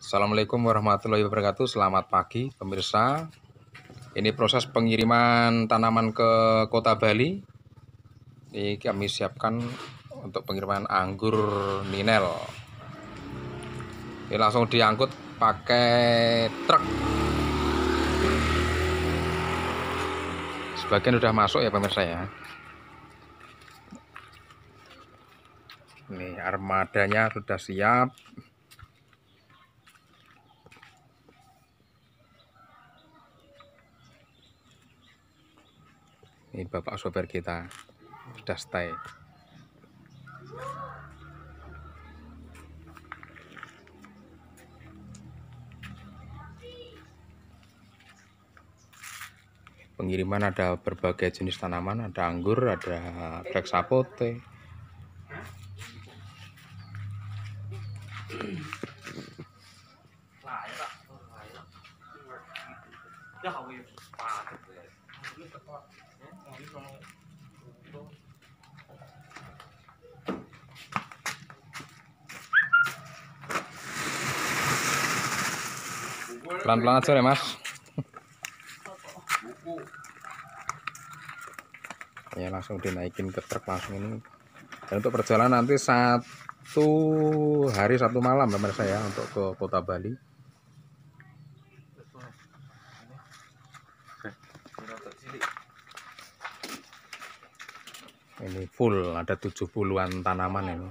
Assalamualaikum warahmatullahi wabarakatuh. Selamat pagi pemirsa. Ini proses pengiriman tanaman ke kota Bali. Ini kami siapkan untuk pengiriman anggur ninel. Ini langsung diangkut pakai truk. Sebagian sudah masuk ya pemirsa ya. Ini armadanya sudah siap ini bapak sopir kita. Sudah stay. Pengiriman ada berbagai jenis tanaman ada anggur ada black sapote pelan-pelan aja ya mas. Ya langsung dinaikin ke truk langsung ini. Dan untuk perjalanan nanti satu hari satu malam pemirsa ya untuk ke kota Bali ini full ada 70-an tanaman ini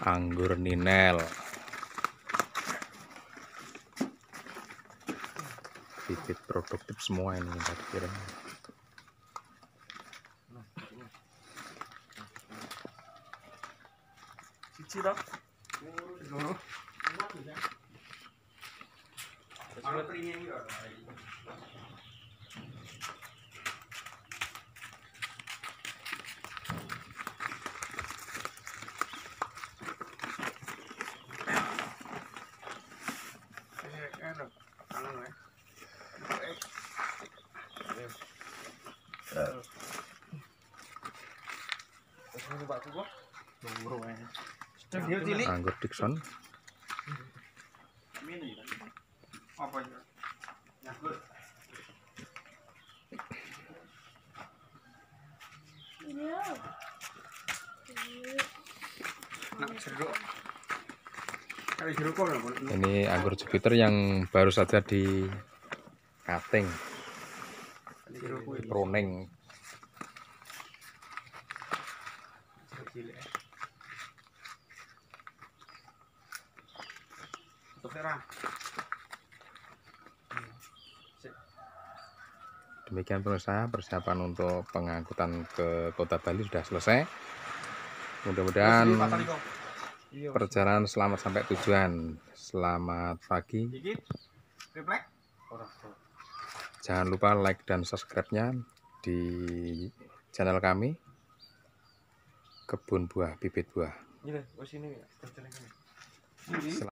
anggur ninel bibit produktif semua ini Cici. Kalau peringin juga. Anggur Dixon Apa ya? Nyangkut. Nak jeruk. Ini anggur Jupiter yang baru saja di cutting pruning demikian pemirsa persiapan untuk pengangkutan ke kota Bali sudah selesai mudah-mudahan. Perjalanan selamat sampai tujuan. Selamat pagi. Jangan lupa like dan subscribe-nya di channel kami kebun buah bibit buah. Ini,